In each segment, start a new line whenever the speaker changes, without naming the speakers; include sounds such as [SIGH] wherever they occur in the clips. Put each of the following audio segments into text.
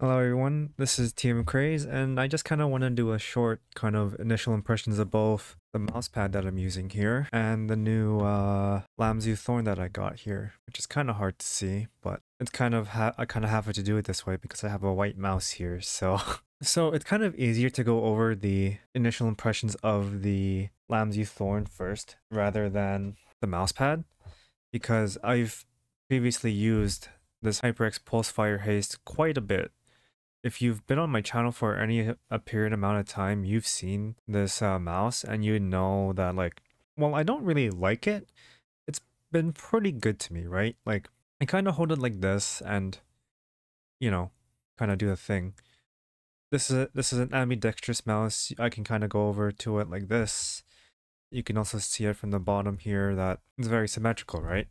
Hello everyone, this is TM Craze, and I just kind of want to do a short kind of initial impressions of both the mousepad that I'm using here and the new uh, Lamzu Thorn that I got here, which is kind of hard to see, but it's kind of I kind of have to do it this way because I have a white mouse here, so [LAUGHS] so it's kind of easier to go over the initial impressions of the Lamzu Thorn first rather than the mousepad because I've previously used this HyperX Pulsefire Haste quite a bit if you've been on my channel for any a period amount of time, you've seen this uh, mouse and you know that like, well, I don't really like it. It's been pretty good to me, right? Like I kind of hold it like this and, you know, kind of do the thing. This is a, this is an ambidextrous mouse. I can kind of go over to it like this. You can also see it from the bottom here that it's very symmetrical, right?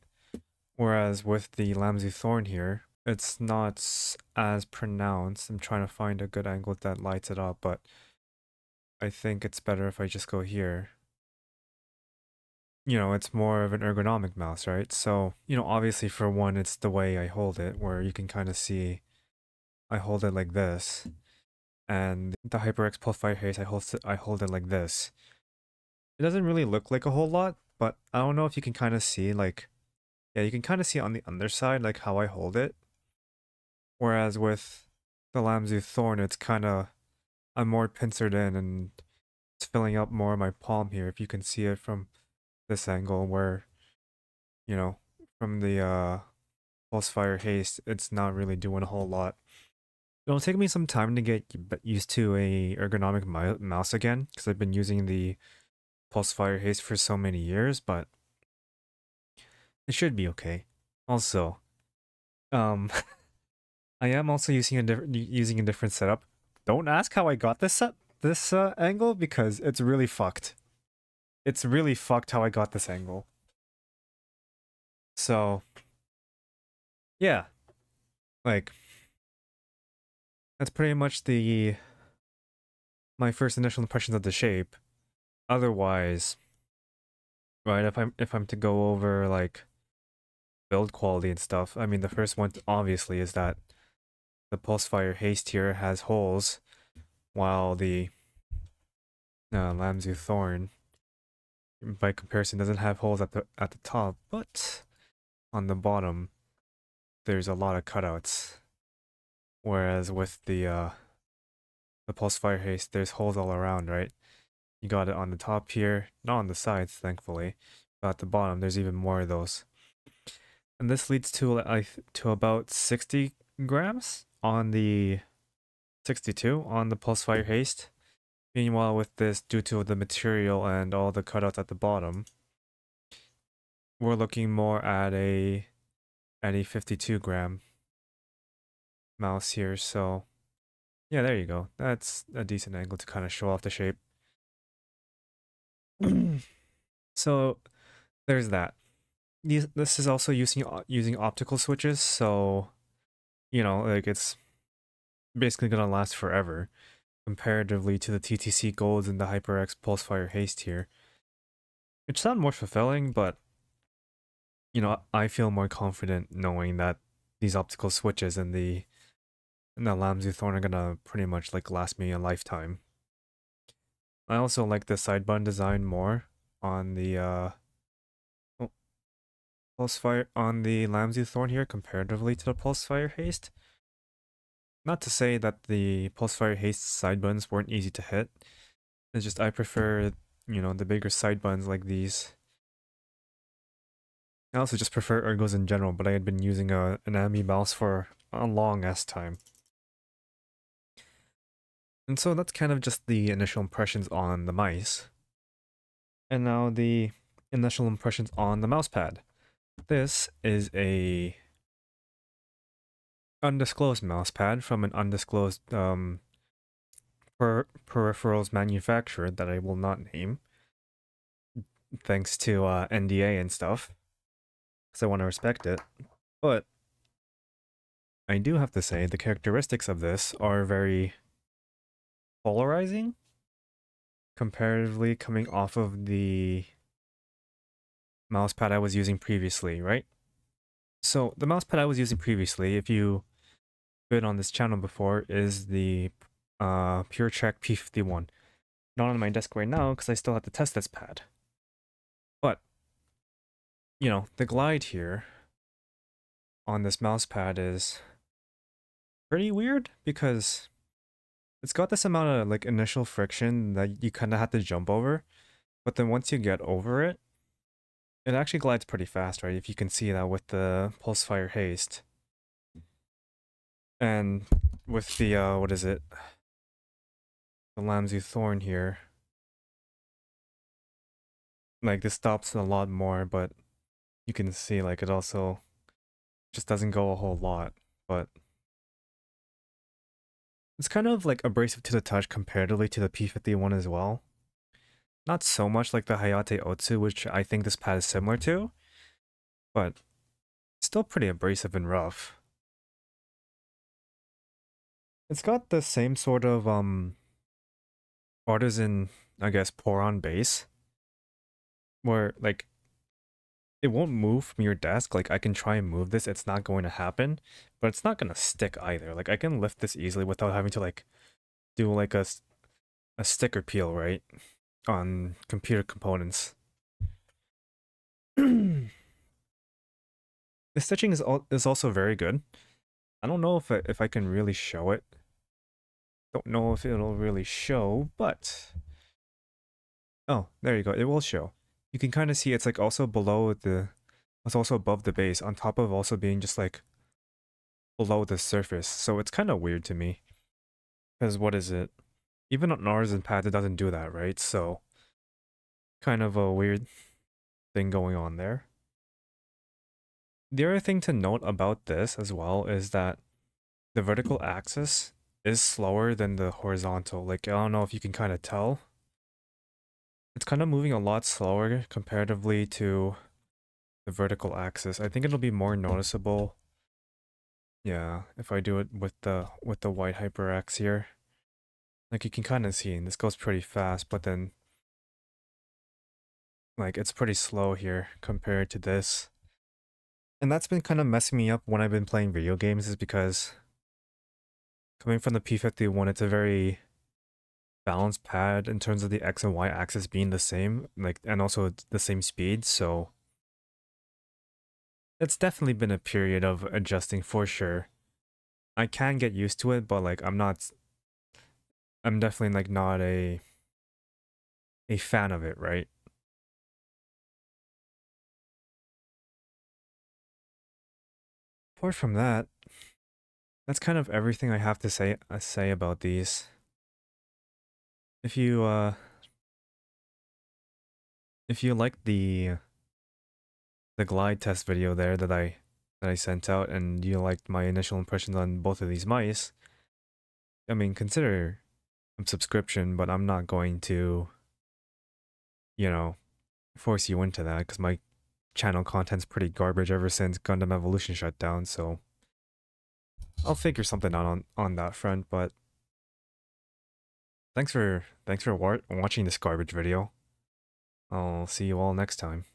Whereas with the Lamzu Thorn here, it's not as pronounced. I'm trying to find a good angle that lights it up, but I think it's better if I just go here. You know, it's more of an ergonomic mouse, right? So, you know, obviously for one, it's the way I hold it, where you can kind of see I hold it like this. And the HyperX Pulsefire Haste, I hold it, I hold it like this. It doesn't really look like a whole lot, but I don't know if you can kind of see like, yeah, you can kind of see on the underside, like how I hold it. Whereas with the Lamzu Thorn, it's kind of, I'm more pincered in and it's filling up more of my palm here. If you can see it from this angle where, you know, from the uh, Pulsefire Haste, it's not really doing a whole lot. It'll take me some time to get used to a ergonomic mouse again because I've been using the Pulsefire Haste for so many years, but it should be okay. Also, um, [LAUGHS] I am also using a different using a different setup. Don't ask how I got this set this uh, angle because it's really fucked. It's really fucked how I got this angle. So, yeah, like that's pretty much the my first initial impressions of the shape. Otherwise, right? If I'm if I'm to go over like build quality and stuff, I mean the first one obviously is that the Pulsefire Haste here has holes, while the uh, Lamzu Thorn, by comparison, doesn't have holes at the at the top, but on the bottom, there's a lot of cutouts. Whereas with the uh, the Pulsefire Haste, there's holes all around, right? You got it on the top here, not on the sides, thankfully, but at the bottom, there's even more of those. And this leads to like to about 60 grams on the 62 on the Pulsefire Haste. Meanwhile, with this, due to the material and all the cutouts at the bottom, we're looking more at a at a 52 gram mouse here. So yeah, there you go. That's a decent angle to kind of show off the shape. [CLEARS THROAT] so there's that. This is also using using optical switches, so you know, like it's basically gonna last forever comparatively to the TTC Golds and the HyperX Pulsefire Haste here. It sounds more fulfilling, but you know, I feel more confident knowing that these optical switches and the and the Lamzu Thorn are gonna pretty much like last me a lifetime. I also like the side button design more on the uh Pulsefire on the Lamzu Thorn here comparatively to the Pulsefire Haste. Not to say that the Pulsefire Haste side buttons weren't easy to hit. It's just I prefer, you know, the bigger side buttons like these. I also just prefer ergos in general, but I had been using a, an Ambi mouse for a long ass time. And so that's kind of just the initial impressions on the mice. And now the initial impressions on the mousepad. This is a undisclosed mousepad from an undisclosed um, per peripherals manufacturer that I will not name, thanks to uh, NDA and stuff, because I want to respect it. But I do have to say the characteristics of this are very polarizing comparatively coming off of the mousepad I was using previously, right? So the mousepad I was using previously, if you've been on this channel before is the uh, PureTrack P51. Not on my desk right now because I still have to test this pad. But, you know, the glide here on this mouse pad is pretty weird because it's got this amount of like initial friction that you kind of have to jump over. But then once you get over it, it actually glides pretty fast, right? If you can see that with the Pulsefire Haste. And with the, uh, what is it? The Lamzu Thorn here. Like, this stops a lot more, but you can see, like, it also just doesn't go a whole lot, but it's kind of like abrasive to the touch comparatively to the P51 as well. Not so much like the Hayate Otsu, which I think this pad is similar to, but still pretty abrasive and rough. It's got the same sort of um artisan, I guess, Poron base. Where like it won't move from your desk. Like I can try and move this, it's not going to happen, but it's not going to stick either. Like I can lift this easily without having to like do like a, a sticker peel, right? On computer components. [CLEARS THROAT] the stitching is, al is also very good. I don't know if I, if I can really show it. Don't know if it'll really show, but... Oh, there you go. It will show you can kind of see it's like also below the it's also above the base on top of also being just like below the surface so it's kind of weird to me because what is it even on artisan pads it doesn't do that right so kind of a weird thing going on there the other thing to note about this as well is that the vertical axis is slower than the horizontal like i don't know if you can kind of tell it's kind of moving a lot slower comparatively to the vertical axis. I think it'll be more noticeable. Yeah, if I do it with the with the white HyperX here. Like you can kind of see, and this goes pretty fast, but then like it's pretty slow here compared to this. And that's been kind of messing me up when I've been playing video games is because coming from the P51, it's a very balanced pad in terms of the x and y axis being the same, like and also the same speed, so it's definitely been a period of adjusting for sure. I can get used to it, but like I'm not I'm definitely like not a a fan of it, right? Apart from that, that's kind of everything I have to say uh, say about these if you uh if you like the the glide test video there that I that I sent out and you liked my initial impressions on both of these mice, I mean consider subscription, but I'm not going to you know force you into that because my channel content's pretty garbage ever since Gundam Evolution shut down, so I'll figure something out on, on that front, but Thanks for thanks for wa watching this garbage video. I'll see you all next time.